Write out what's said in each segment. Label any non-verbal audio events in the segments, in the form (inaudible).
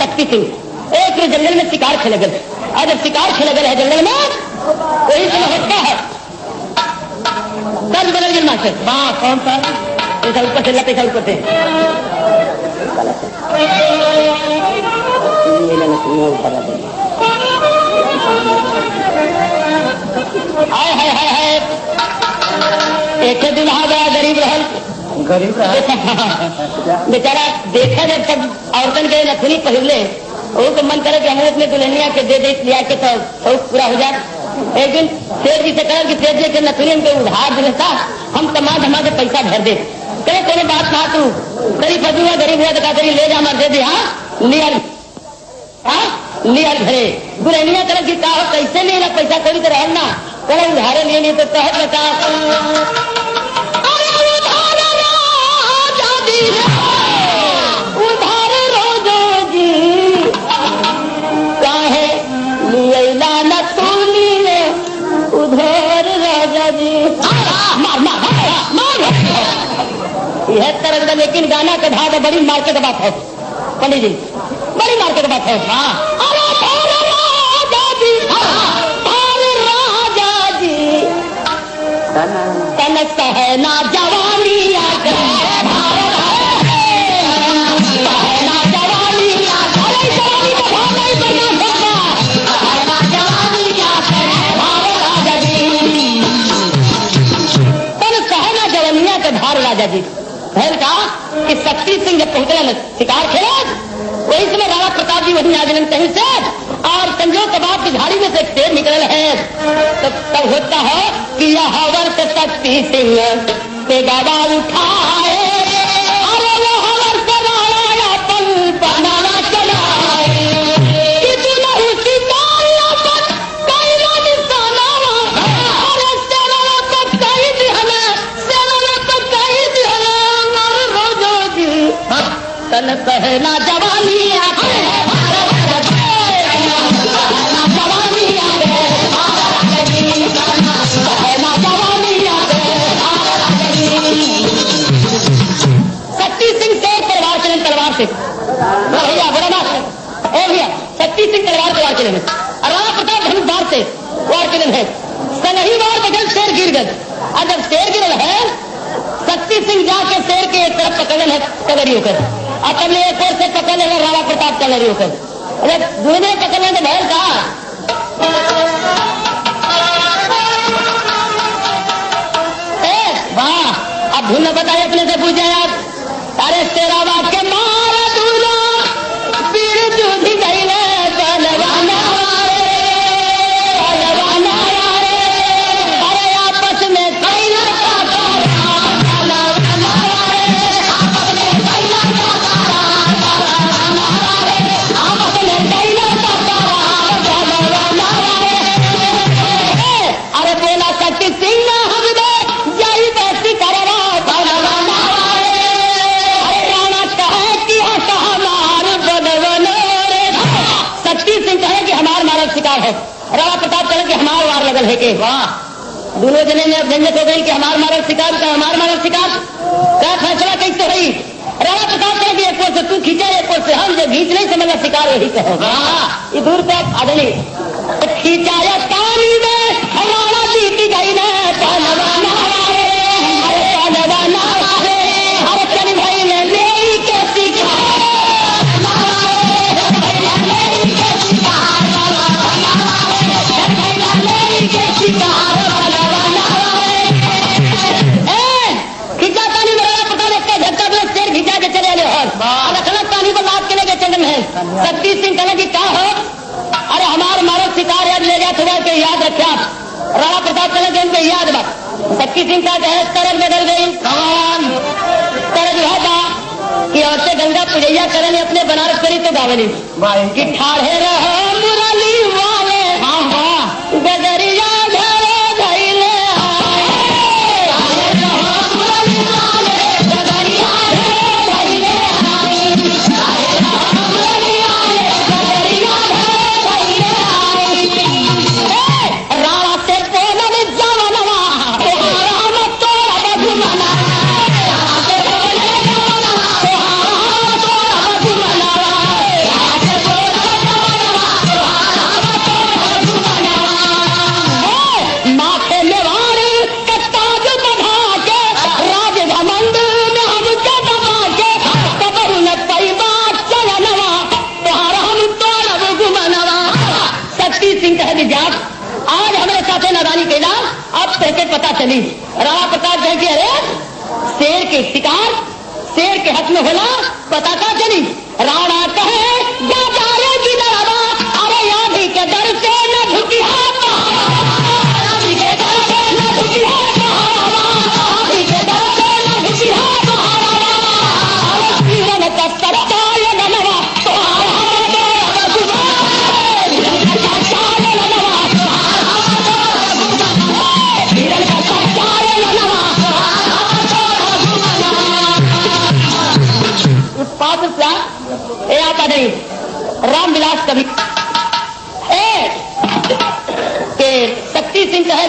शक्ति सिंह एक जंगल में शिकार खेले गए और जब शिकार खेले गए है जंगल में वही समय होता है। दस बदल गिर मास्टर वाह कौन सा पैसा ऊपर से पैसा ऊपर से। देना। हाय हाय हाय हाय। एक दुल्हा बड़ा गरीब रहल। गरीब (laughs) बेचारा देखा जब सब औरतन के नथुनी पहले, वो तो मन करे कि हम अपने दुल्हनिया के दे दे, लिया के तो शौक पूरा हो जाए। एक दिन सेठ जी से कहा कि सेठ जी के नथुनी हमको उधार दिलता हम तमाम धमा के पैसा भर दे। कहे, कोई बात कहा तू। गरीब फंसी हुआ, गरीब हुआ तो कहा तेरी ले जा मर दे दे हाँ? लिया हाँ? लिया घरे। दुल्हनिया तरह की कहा कैसे नहीं पैसा कोई तो रहना करे उधारे लिए नहीं तो कह बता यह तरह का लेकिन गाना के भाव बड़ी मार्केट बात है। पंडित जी बड़ी मार्केट बात है। हाँ। राजा जी। धार तनक। है ना जवानी आके राजा जी। भैर कहा कि शक्ति सिंह जब पहुँचे शिकार खेल वही समय राणा प्रताप जी वही आज कहीं से? और संजोग के बाद की झाड़ी में से एक पेड़ निकल है। तो तब होता है कि यह वर्ष शक्ति सिंह गवा उठाए। भैया बोला ना ओ भैया शक्ति सिंह तलवार तलवार चले और राणा प्रताप धनुष से वार चले है सनही वार बगल शेर गिर गए और जब शेर गिरल है शक्ति सिंह जाके शेर के एक तरफ़ पकड़ल है कलरी होकर एक और से पकड़ ले राणा प्रताप कलरी होकर अरे दूसरे पकड़ने तो भैर कहा? वाह, अब भूल बताए अपने से पूछे आप अरे, तेरा वाक्य माँ। दूला वाह दोनों जने में अब झंझट हो गई कि हमार मारक शिकार का, हमार मारक शिकार क्या फैसला कैसे हुई राणा कहे कि एक से तू खींचा, एक से हम जो घींच नहीं समझा शिकार यही कहो ये दूर पे आदमी खींचाया शक्ति सिंह कहने की क्या हो? अरे हमारे मारो शिकार याद ले गया थोड़ा के याद रखे आप। राणा प्रताप कहने के उनको याद बात शक्ति सिंह का कहे तरज बदल गई। भगवान! तरफ़ यह था कि औरतें गंगा पुजैया करें अपने बनारस करी तो गावली कि ठाढ़े रहो मुरली वाले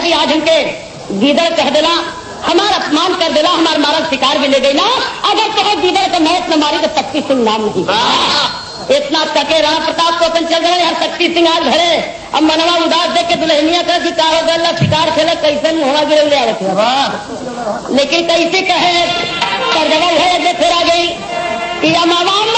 कि आज हमके गीदड़ कह देना हमार अपमान कर देना हमार मारा शिकार भी ले गई ना। अगर कहे गीदड़ के मौत न मारी तो शक्ति सिंह नाम नहीं। इतना तके राणा प्रताप को अपन चल रहे यार शक्ति सिंह आज घरे अब मनवा उदास देख के दुल्हनिया कर कि का हो गया शिकार खेले कैसे मुहा गिर ले लेकिन कैसे कहे पर जगह है फिर आ गई। कि अमवा महीना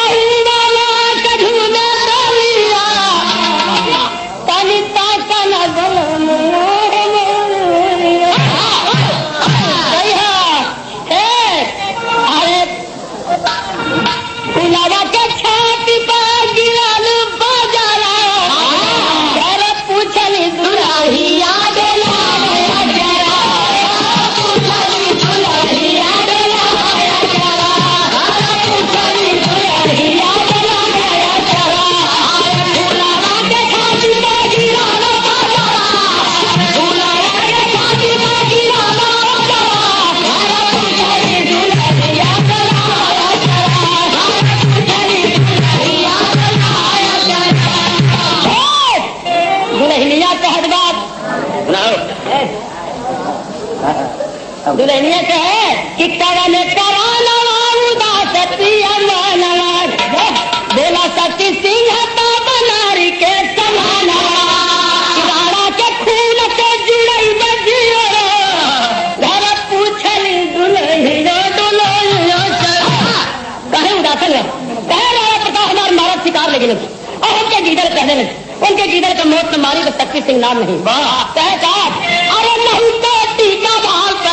दुल्हनिया कहे कि सती सिंह का बनारी के के खून के जुड़ई बजियो। घर पूछली दुल्हनिया दुल्हनिया कहे उदासन कहे राणा हमारे शिकार लेकिन और उनके गीदड़ कहने लगे उनके गीदड़ का मौत न मारी तो शक्ति सिंह नाम नहीं। कहे साहब अरे नहीं तो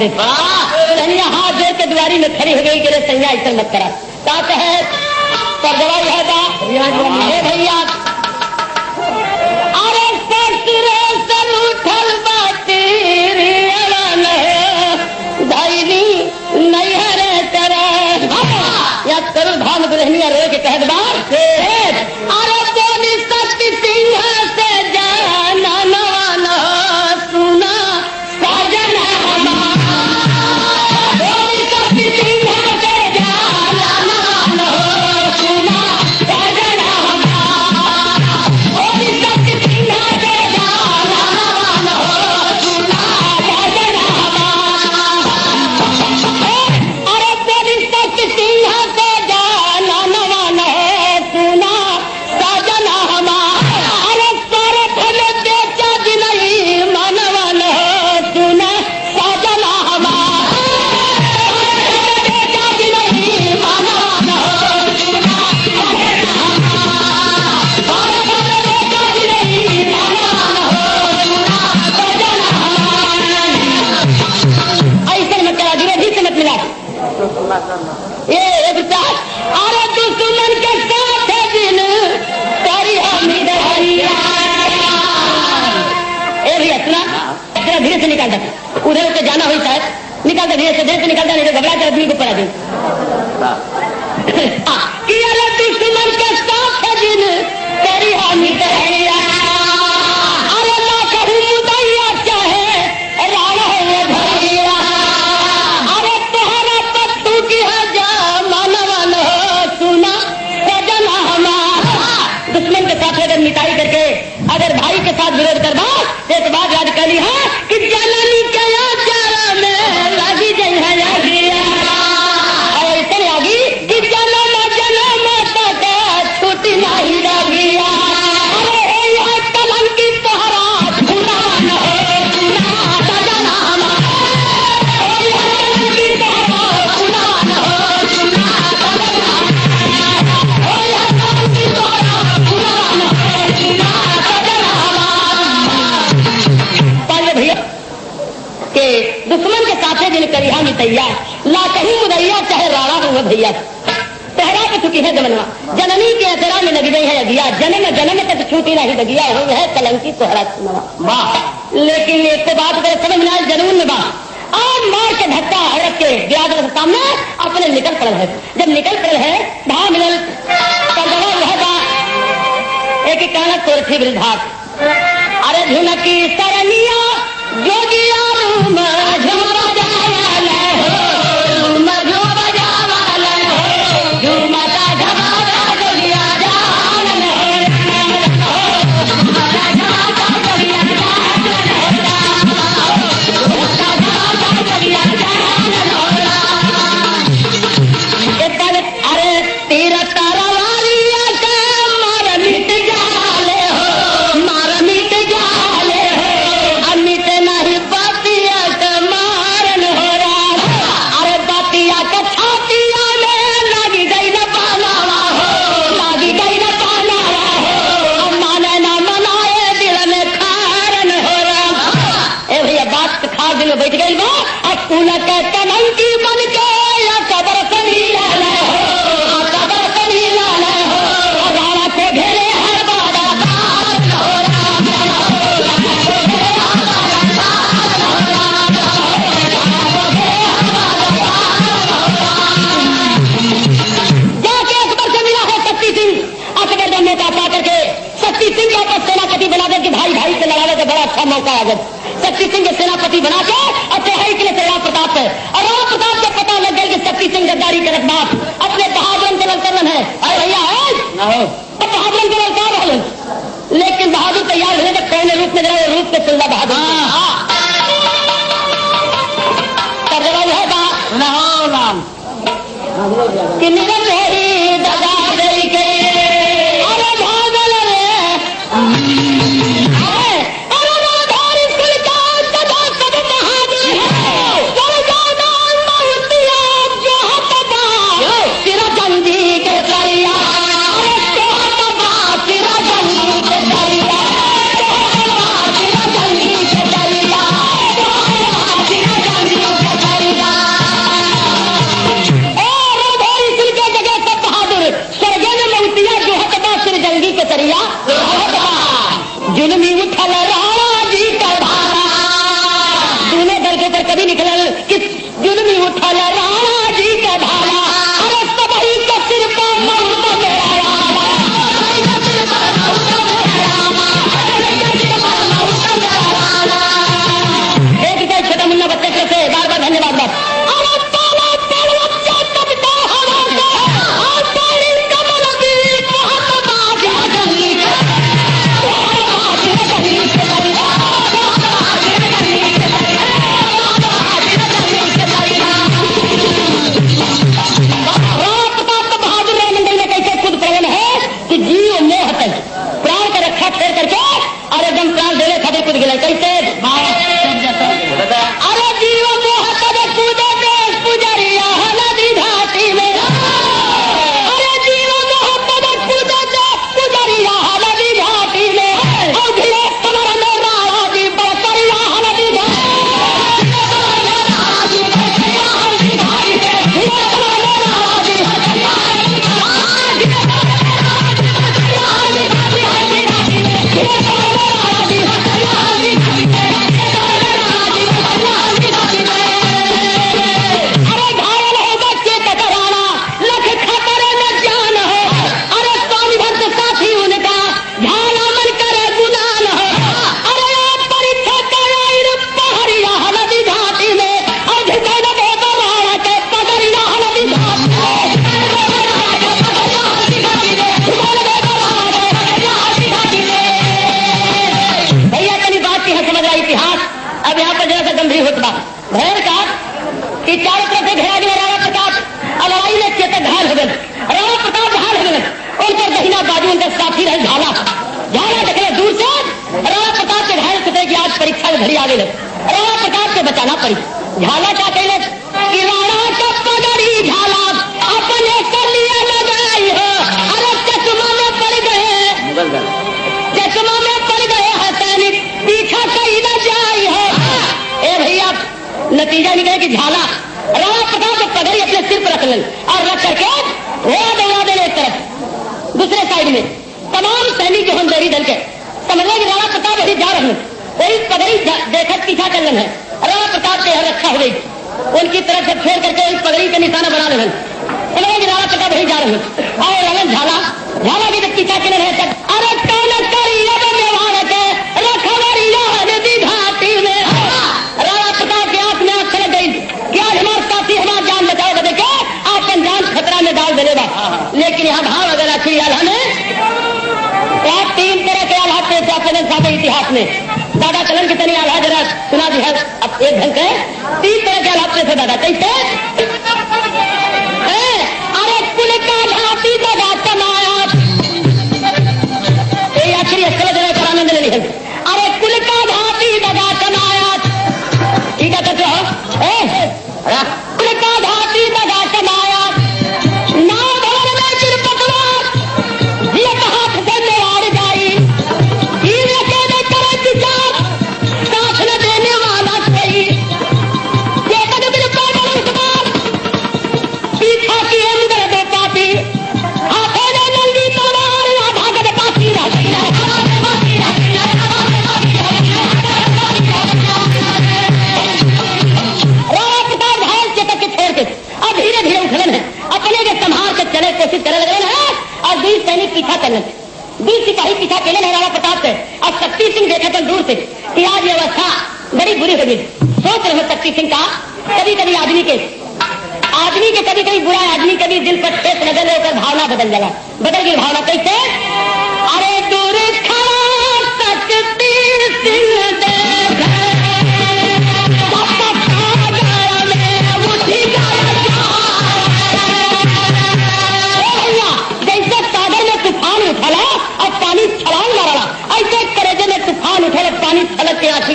सरबराज सैया हाथ जोड़ के दुआरी में खड़ी हो गई कि सैया ऐसा मत करा। का कहे पर जवाब है भैया भैया। पहरा के चुकी है जमनवा। जननी के अतरा में लग गई है अगिया। जनम जनम तक छूटी नहीं लगिया हो है कलंकी कोहरा सुनवा। लेकिन एक तो बात करें समझ में आए जनून में बात। और मार के धक्का रख के ब्याज के सामने अपने निकल पड़ है। जब निकल पड़ है धा मिलल। एक कहना तोरथी वृद्धा अरे झुनकी सरनिया जोगिया रूमा झुमा मौका आ गया शक्ति सिंह के सेनापति बना के और तिहाई के लिए सेना प्रताप है। और राम प्रताप को पता लग गई कि शक्ति सिंह गद्दारी के बाप अपने बहादुर के ललकरन है। अरे भैया है। तो बहादुर के ललकार है। लेकिन बहादुर तैयार होने के पहले रूप में जरा रूप में चल बहादुर। हाँ। है। बात कि निगम है। enemy नतीजा निकला कि झाला। राणा प्रताप को पगड़ी अपने सिर पर रख लें। और रख करके वो दौड़ा देने एक तरफ़। दूसरे साइड में, तमाम सैनिक जो हम देरी दल के, समझ कि राणा प्रताप अभी जा रहे हैं। वही पगड़ी देखकर पीछा कर लेना है। राणा प्रताप के यहाँ रक्षा हो। गई उनकी तरफ़ से छोड़ करके उस पगड़ी का निशाना बना लेना समझ कि राणा प्रताप वही जा रहे हैं। और झाला झाला भी जब पीछा के रहे तक अरे कौन लेकिन यहाँ भाव अगर आखिरी आल्हा ने क्या तीन तरह के आल्हा पे थे अपने साथ इतिहास में। दादा चलन के तनी आल्हा जरा सुना दी अब एक ढंग से। तीन तरह के आल्हा पे थे दादा कैसे? अरे कुल का घाटी दादा कमाया ये आखिरी अक्कल जरा कर ले लिया अरे कुल का घाटी दादा कमाया ठीक है कहते हो? ए, कोशिश करने लगे हैं। और बीस सैनिक पीछा करने बीस सिपाही पीछा केले नहीं राणा प्रताप से। और शक्ति सिंह देखे थे दूर से। कि आज ये अवस्था बड़ी बुरी हो गई सोच रहे हो शक्ति सिंह का? कभी कभी आदमी के आदमी के कभी कभी बुरा, आदमी कभी दिल पर ठेस नज़र होकर भावना बदल जाएगा बदल गई भावना कैसे? अरे दूर खड़ा सिंह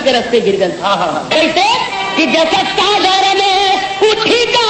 के के रस्ते गिर गए। कैसे कि जैसे सागर में उठी गया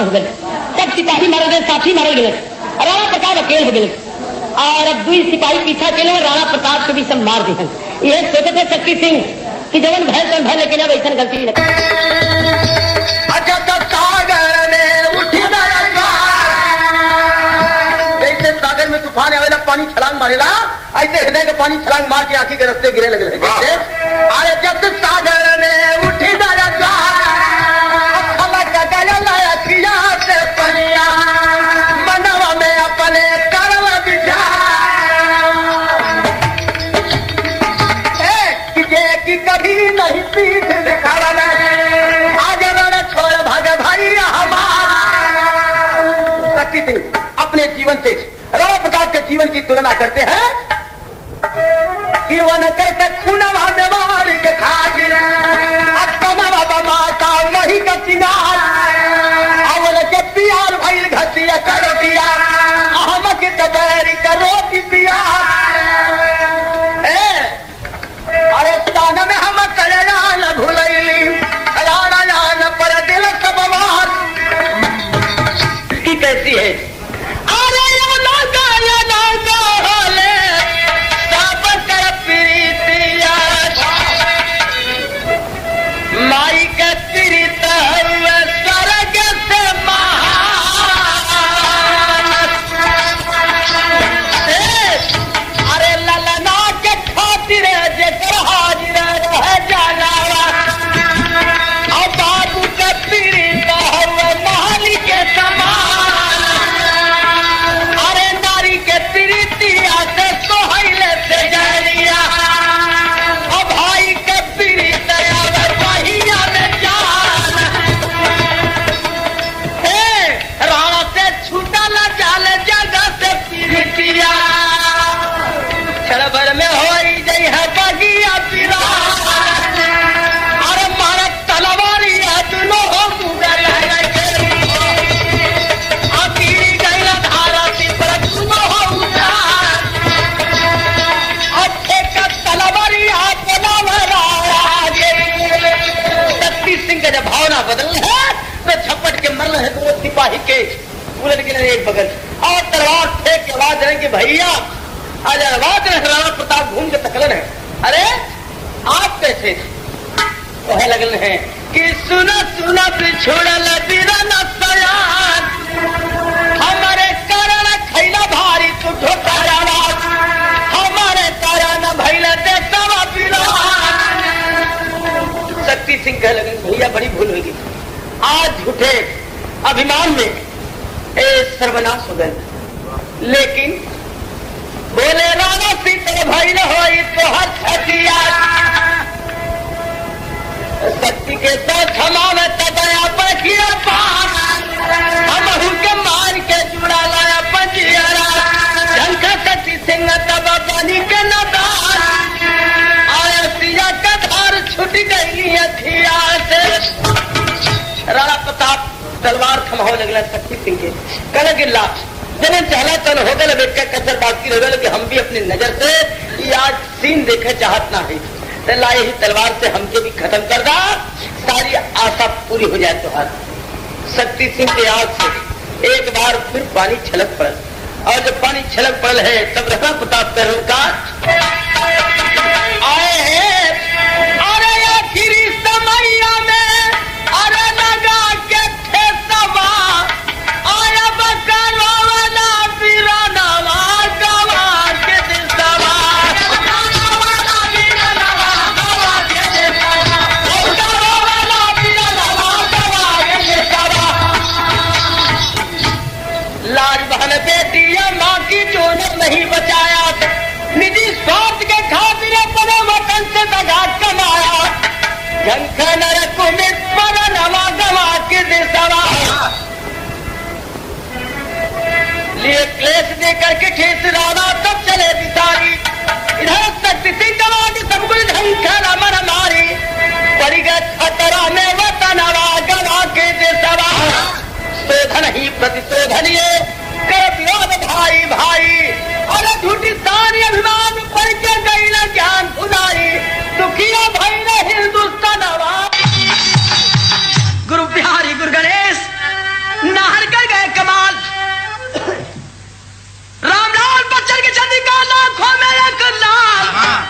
हो। गए सब सिपाही मारे गए साथी मारे गए। राणा प्रताप अकेले हो गए और अब दुई सिपाही पीछा के लिए राणा प्रताप को भी सब मार दिया ये सोचे थे शक्ति सिंह कि जवन भय तन भय लेके जब ऐसा गलती नहीं। सागर में उठी जैसे सागर में तूफ़ान आवेला पानी छलांग मारेला ऐसे हृदय का पानी छलांग मार के आखी के रस्ते गिरे लगे अरे जब सागर पीठ दिखावा आज रण छोड़ भाग भाई शक्ति अपने जीवन से प्रताप के जीवन की तुलना करते हैं। जीवन करके खुनवा में के खा गिरा कमवा नहीं का अवल के पियार भइल घसिया कर दिया। हम के तबेरी करो थमाओ लगला शक्ति सिंह के कल गिल्ला जब चहला तन हो गए बेट कसर बाकी रह कि हम भी अपनी नज़र से आज सीन देखे चाहत ना है। तो ला यही तलवार से हमके भी खत्म कर दा। सारी आशा पूरी हो जाए तो हर। शक्ति सिंह के आग से एक बार फिर पानी छलक पड़ल। और जब पानी छलक पड़ल है, तब राणा प्रताप कर का करके राणा तब चले बिसारी इधर शक्ति सिंह सब कुछ झंखा अमर हमारी पड़ी खतरा में वतन गवा के सवा शोधन ही प्रतिशोधन ये। भाई भाई। अरे झूठी सारी अभिमान ਹਾਂ